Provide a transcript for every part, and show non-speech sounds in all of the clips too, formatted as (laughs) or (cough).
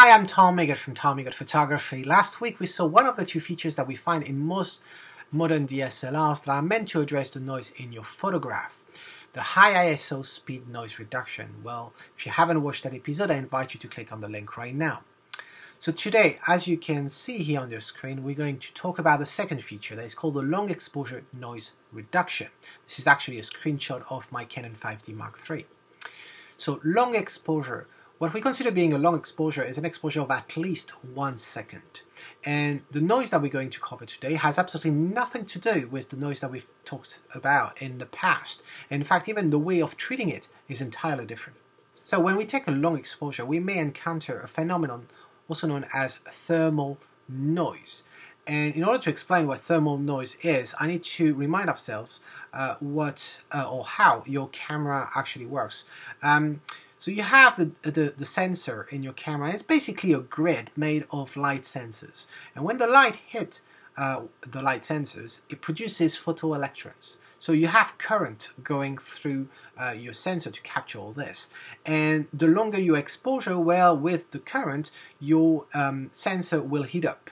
Hi, I'm Tom Migot from Tom Migot Photography. Last week we saw one of the two features that we find in most modern DSLRs that are meant to address the noise in your photograph. The high ISO speed noise reduction. Well, if you haven't watched that episode, I invite you to click on the link right now. So today, as you can see here on your screen, we're going to talk about the second feature that is called the long exposure noise reduction. This is actually a screenshot of my Canon 5D Mark III. So long exposure what we consider being a long exposure is an exposure of at least one second. And the noise that we're going to cover today has absolutely nothing to do with the noise that we've talked about in the past. In fact, even the way of treating it is entirely different. So when we take a long exposure, we may encounter a phenomenon also known as thermal noise. And in order to explain what thermal noise is, I need to remind ourselves uh, what uh, or how your camera actually works. Um, so you have the, the, the, sensor in your camera. It's basically a grid made of light sensors. And when the light hits uh, the light sensors, it produces photoelectrons. So you have current going through uh, your sensor to capture all this. And the longer your exposure, well, with the current, your um, sensor will heat up.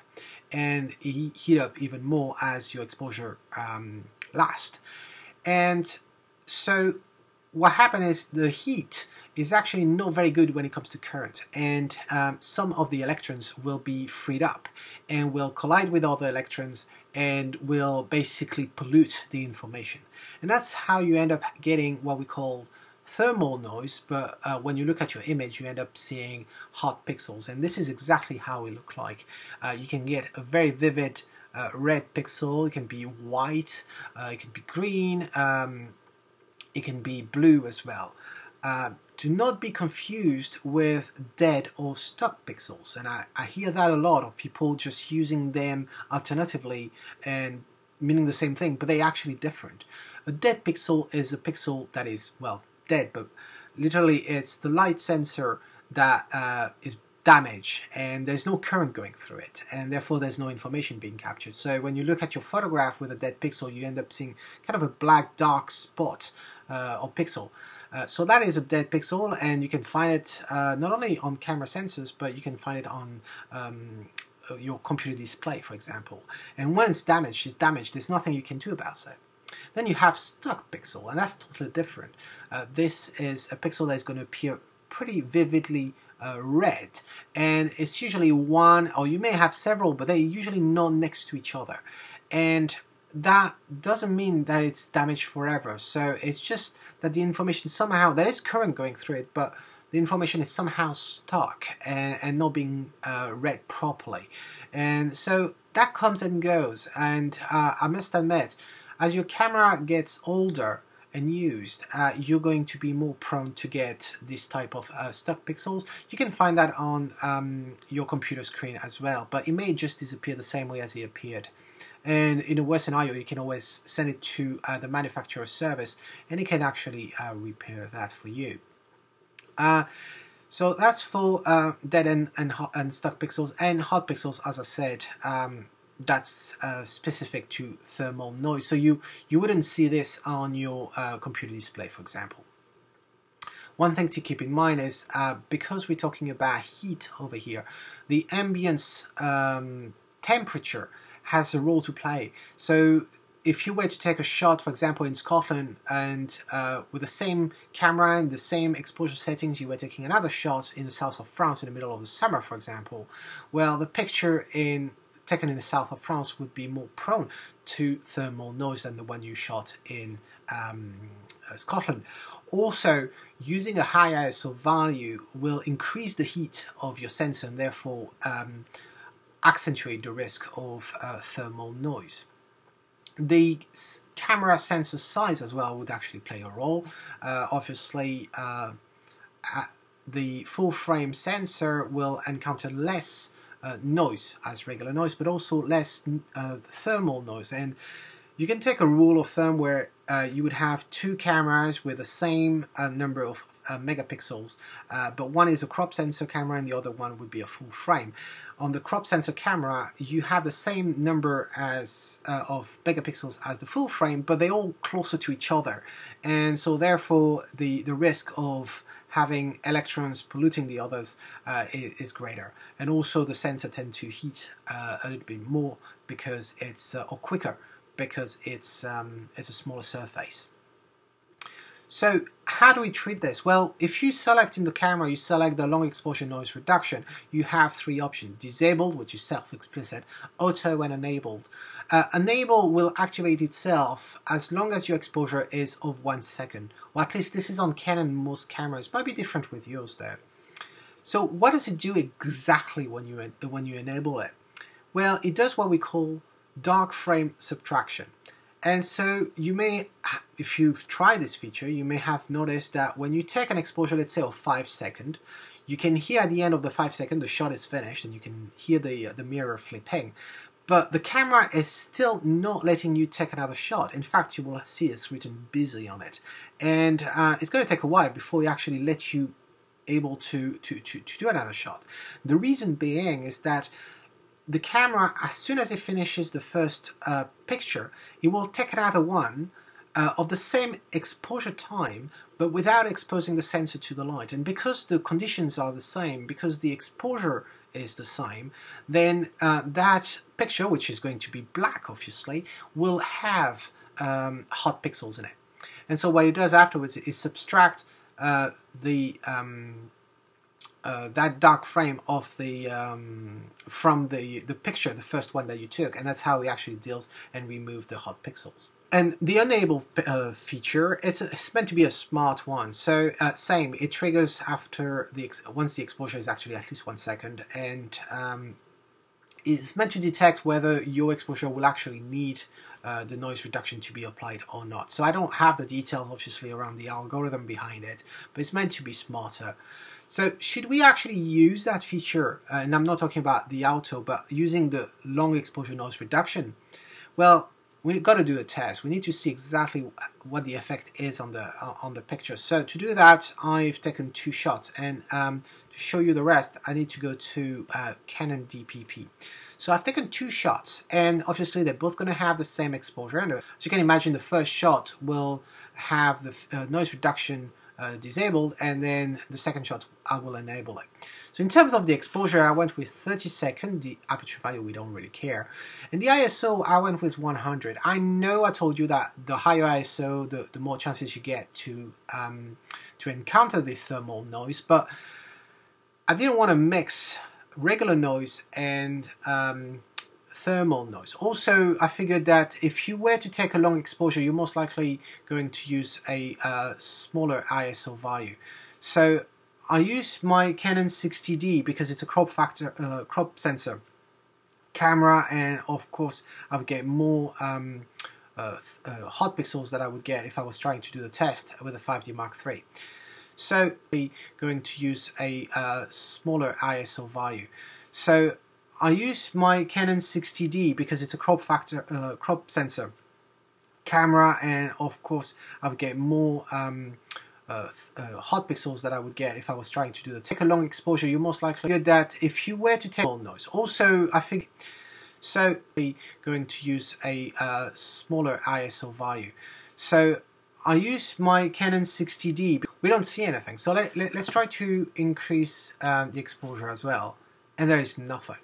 And heat up even more as your exposure um, lasts. And so what happens is the heat is actually not very good when it comes to current and um, some of the electrons will be freed up and will collide with other electrons and will basically pollute the information. And that's how you end up getting what we call thermal noise but uh, when you look at your image you end up seeing hot pixels and this is exactly how it look like. Uh, you can get a very vivid uh, red pixel it can be white uh, it can be green um, it can be blue as well do not be confused with dead or stuck pixels. And I, I hear that a lot of people just using them alternatively and meaning the same thing, but they're actually different. A dead pixel is a pixel that is, well, dead, but literally it's the light sensor that uh, is damaged and there's no current going through it and therefore there's no information being captured. So when you look at your photograph with a dead pixel, you end up seeing kind of a black dark spot uh, or pixel. Uh, so that is a dead pixel and you can find it uh, not only on camera sensors but you can find it on um, uh, your computer display for example. And when it's damaged it's damaged. There's nothing you can do about it. Then you have stuck pixel and that's totally different. Uh, this is a pixel that is going to appear pretty vividly uh, red and it's usually one or you may have several but they're usually not next to each other. And that doesn't mean that it's damaged forever so it's just that the information somehow, there is current going through it, but the information is somehow stuck and, and not being uh, read properly. And so that comes and goes. And uh, I must admit, as your camera gets older and used, uh, you're going to be more prone to get this type of uh, stuck pixels. You can find that on um, your computer screen as well, but it may just disappear the same way as it appeared. And in a worst scenario, you can always send it to uh, the manufacturer's service and it can actually uh, repair that for you. Uh, so that's for uh, dead and, and, hot, and stuck pixels and hot pixels, as I said. Um, that's uh, specific to thermal noise. So you, you wouldn't see this on your uh, computer display, for example. One thing to keep in mind is uh, because we're talking about heat over here, the ambient um, temperature has a role to play. So if you were to take a shot, for example, in Scotland, and uh, with the same camera and the same exposure settings, you were taking another shot in the south of France in the middle of the summer, for example, well, the picture in taken in the south of France would be more prone to thermal noise than the one you shot in um, uh, Scotland. Also, using a high ISO value will increase the heat of your sensor and therefore um, accentuate the risk of uh, thermal noise. The camera sensor size as well would actually play a role. Uh, obviously, uh, the full frame sensor will encounter less uh, noise as regular noise, but also less uh, thermal noise. And you can take a rule of thumb where uh, you would have two cameras with the same number of uh, megapixels, uh, but one is a crop sensor camera and the other one would be a full frame. On the crop sensor camera, you have the same number as uh, of megapixels as the full frame, but they're all closer to each other, and so therefore the the risk of having electrons polluting the others uh, is, greater. And also the sensor tends to heat uh, a little bit more because it's, uh, or quicker, because it's, um, it's a smaller surface. So how do we treat this? Well, if you select in the camera, you select the long exposure noise reduction, you have three options. Disabled, which is self-explicit, auto and enabled. Uh, enable will activate itself as long as your exposure is of one second, or at least this is on Canon most cameras. Might be different with yours though. So what does it do exactly when you, when you enable it? Well, it does what we call dark frame subtraction. And so you may, if you've tried this feature, you may have noticed that when you take an exposure, let's say of 5 second, you can hear at the end of the 5 second the shot is finished and you can hear the, uh, the mirror flipping. But the camera is still not letting you take another shot. In fact, you will see it's written busy on it. And uh, it's going to take a while before it actually lets you able to, to, to, to do another shot. The reason being is that the camera, as soon as it finishes the first uh, picture, it will take another one uh, of the same exposure time, but without exposing the sensor to the light. And because the conditions are the same, because the exposure is the same, then uh, that picture, which is going to be black, obviously, will have um, hot pixels in it. And so what it does afterwards is subtract uh, the um, uh, that dark frame of the um, from the the picture, the first one that you took, and that's how it actually deals and remove the hot pixels. And the enable uh, feature, it's, it's, meant to be a smart one. So uh, same, it triggers after the once the exposure is actually at least one second, and um, it's meant to detect whether your exposure will actually need uh, the noise reduction to be applied or not. So I don't have the details obviously around the algorithm behind it, but it's meant to be smarter. So should we actually use that feature, and I'm not talking about the auto, but using the long exposure noise reduction? Well, we've got to do a test. We need to see exactly what the effect is on the uh, on the picture. So to do that, I've taken two shots, and um, to show you the rest, I need to go to uh, Canon DPP. So I've taken two shots, and obviously they're both going to have the same exposure. And as you can imagine, the first shot will have the uh, noise reduction uh, disabled and then the second shot I will enable it. So in terms of the exposure I went with 30 second, the aperture value we don't really care. And the ISO I went with 100. I know I told you that the higher ISO the, the more chances you get to, um, to encounter the thermal noise but I didn't want to mix regular noise and um, thermal noise. Also, I figured that if you were to take a long exposure, you're most likely going to use a uh, smaller ISO value. So I use my Canon 60D because it's a crop factor, uh, crop sensor camera, and of course I would get more um, uh, uh, hot pixels that I would get if I was trying to do the test with a 5D Mark III. So we're going to use a uh, smaller ISO value. So I use my Canon 60D because it's a crop factor, uh, crop sensor camera, and of course I would get more um, uh, uh, hot pixels that I would get if I was trying to do the take a long exposure. You're most likely get that if you were to take all noise. Also, I think so. Going to use a uh, smaller ISO value. So I use my Canon 60D. We don't see anything, so let, let, us try to increase um, the exposure as well, and there is nothing.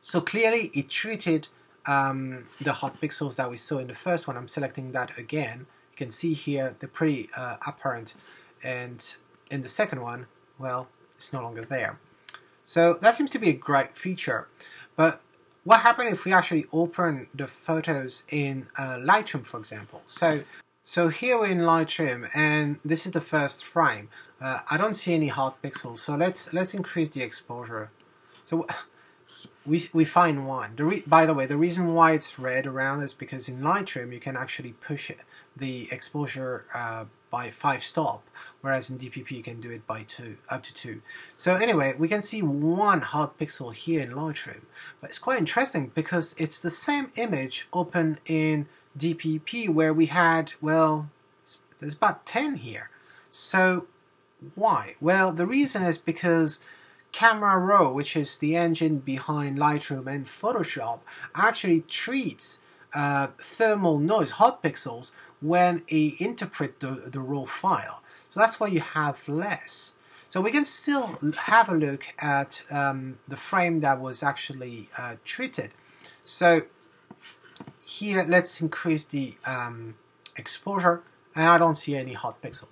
So clearly it treated um, the hot pixels that we saw in the first one. I'm selecting that again. You can see here they're pretty uh, apparent and in the second one, well, it's no longer there. So that seems to be a great feature. But what happens if we actually open the photos in uh, Lightroom, for example? So, so here we're in Lightroom, and this is the first frame. Uh, I don't see any hot pixels, so let's let's increase the exposure. So (laughs) we, we find one. The by the way, the reason why it's red around is because in Lightroom you can actually push it, the exposure uh, by 5 stop, whereas in DPP you can do it by 2, up to 2. So anyway, we can see one hot pixel here in Lightroom. But it's quite interesting because it's the same image open in DPP where we had, well, there's about 10 here. So why? Well, the reason is because Camera Raw, which is the engine behind Lightroom and Photoshop, actually treats uh, thermal noise, hot pixels, when it interpret the, the raw file. So that's why you have less. So we can still have a look at um, the frame that was actually uh, treated. So here, let's increase the um, exposure, and I don't see any hot pixel.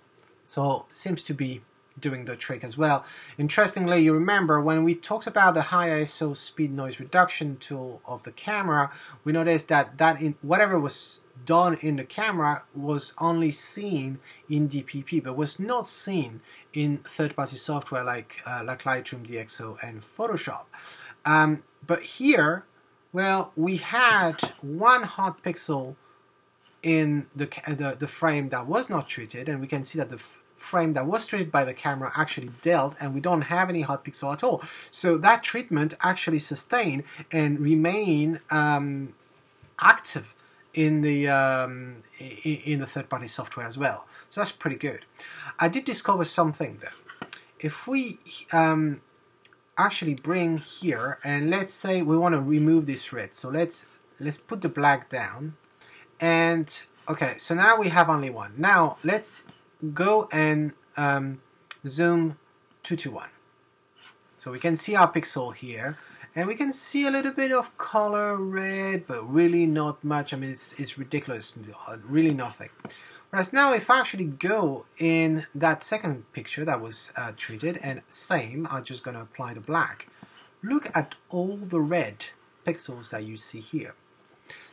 So seems to be doing the trick as well. Interestingly, you remember when we talked about the high ISO speed noise reduction tool of the camera, we noticed that that in whatever was done in the camera was only seen in DPP, but was not seen in third-party software like uh, like Lightroom DxO and Photoshop. Um, but here, well, we had one hot pixel in the, the, the frame that was not treated, and we can see that the frame that was treated by the camera actually dealt and we don't have any hot pixel at all. So that treatment actually sustained and remain um, active in the um, in the third-party software as well. So that's pretty good. I did discover something though. If we um, actually bring here and let's say we want to remove this red, so let's let's put the black down and okay, so now we have only one. Now let's go and um, zoom 2 to 1. So we can see our pixel here and we can see a little bit of color red but really not much. I mean it's, it's ridiculous, really nothing. Whereas now if I actually go in that second picture that was uh, treated and same, I'm just going to apply the black. Look at all the red pixels that you see here.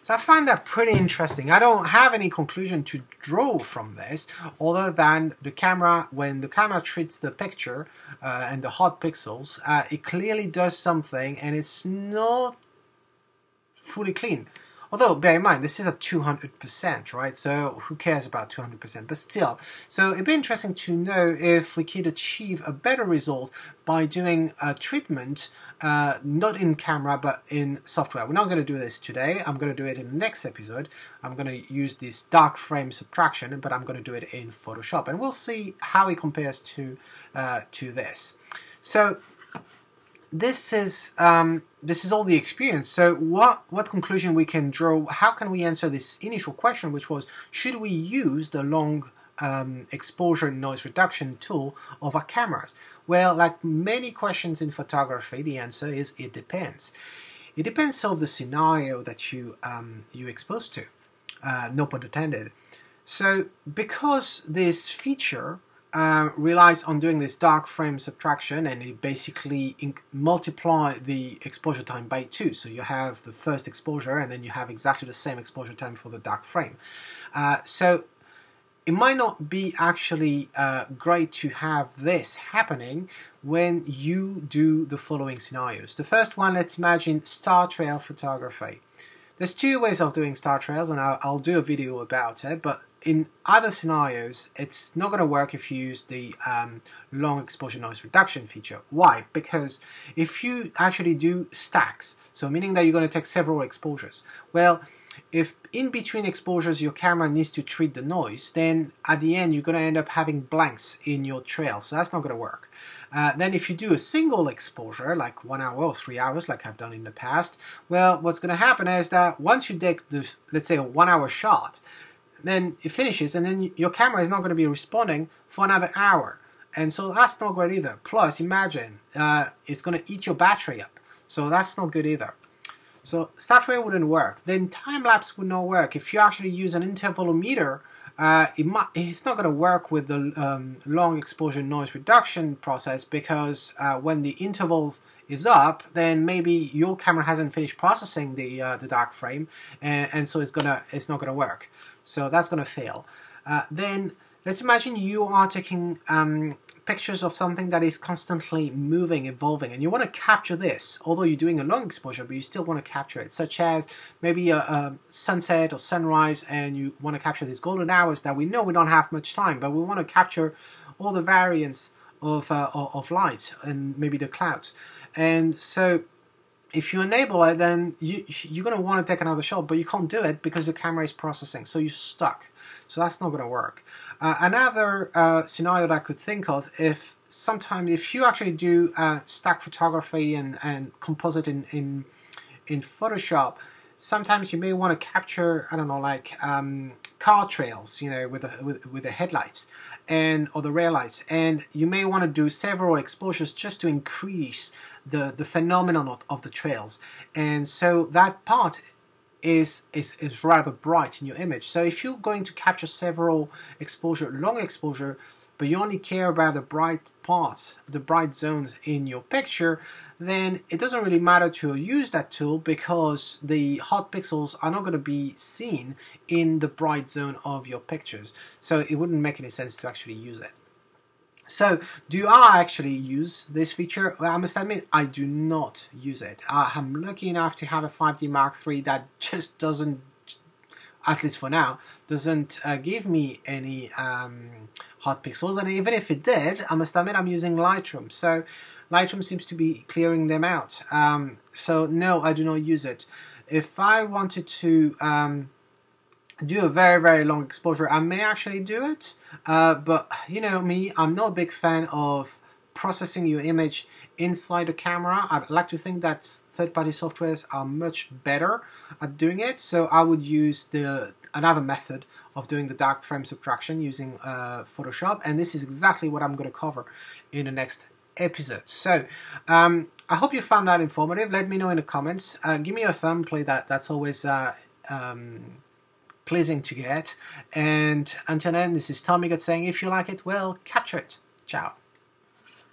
So I find that pretty interesting. I don't have any conclusion to draw from this other than the camera, when the camera treats the picture uh, and the hot pixels, uh, it clearly does something and it's not fully clean. Although, bear in mind, this is a 200%, right? So who cares about 200%? But still, so it'd be interesting to know if we could achieve a better result by doing a treatment, uh, not in camera, but in software. We're not going to do this today. I'm going to do it in the next episode. I'm going to use this dark frame subtraction, but I'm going to do it in Photoshop. And we'll see how it compares to, uh, to this. So this is um, this is all the experience. So what what conclusion we can draw? How can we answer this initial question, which was should we use the long um, exposure noise reduction tool of our cameras? Well, like many questions in photography, the answer is it depends. It depends on the scenario that you um, you exposed to. Uh, no pun intended. So because this feature uh, relies on doing this dark frame subtraction and it basically multiply the exposure time by two. So you have the first exposure and then you have exactly the same exposure time for the dark frame. Uh, so it might not be actually uh, great to have this happening when you do the following scenarios. The first one, let's imagine star trail photography. There's two ways of doing star trails and I'll, I'll do a video about it, but in other scenarios, it's not going to work if you use the um, long exposure noise reduction feature. Why? Because if you actually do stacks, so meaning that you're going to take several exposures, well, if in between exposures your camera needs to treat the noise, then at the end you're going to end up having blanks in your trail, so that's not going to work. Uh, then if you do a single exposure, like one hour or three hours, like I've done in the past, well, what's going to happen is that once you take the, let's say, a one hour shot, then it finishes, and then your camera is not going to be responding for another hour. And so that's not great either. Plus, imagine uh, it's going to eat your battery up. So that's not good either. So StarTrail wouldn't work. Then time lapse would not work. If you actually use an intervalometer, uh, it might, it's not going to work with the um, long exposure noise reduction process because uh, when the interval is up, then maybe your camera hasn't finished processing the uh, the dark frame, and, and so it's gonna it's not gonna work. So that's going to fail. Uh, then let's imagine you are taking um, pictures of something that is constantly moving, evolving, and you want to capture this, although you're doing a long exposure, but you still want to capture it, such as maybe a, a sunset or sunrise, and you want to capture these golden hours that we know we don't have much time, but we want to capture all the variants of, uh, of light and maybe the clouds. And so if you enable it, then you, you're going to want to take another shot, but you can't do it because the camera is processing, so you're stuck. So that's not going to work. Uh, another uh, scenario that I could think of, if sometimes if you actually do uh, stack photography and, and composite in, in, in Photoshop, sometimes you may want to capture, I don't know, like um, car trails, you know, with the, with, with the headlights and or the rear lights. And you may want to do several exposures just to increase the the phenomenon of, of the trails. And so that part is, is is rather bright in your image so if you're going to capture several exposure long exposure but you only care about the bright parts the bright zones in your picture then it doesn't really matter to use that tool because the hot pixels are not going to be seen in the bright zone of your pictures. So it wouldn't make any sense to actually use it. So, do I actually use this feature? Well, I must admit, I do not use it. I'm lucky enough to have a 5D Mark III that just doesn't, at least for now, doesn't uh, give me any um, hot pixels. And even if it did, I must admit I'm using Lightroom. So, Lightroom seems to be clearing them out. Um, so no, I do not use it. If I wanted to um, do a very, very long exposure, I may actually do it. Uh, but you know me, I'm not a big fan of processing your image inside the camera. I'd like to think that third-party softwares are much better at doing it. So I would use the another method of doing the dark frame subtraction using uh, Photoshop. And this is exactly what I'm going to cover in the next episode. So, um, I hope you found that informative. Let me know in the comments. Uh, give me a thumb play. That that's always uh, um, pleasing to get. And until then, this is Tom Migot saying, if you like it, well, capture it. Ciao.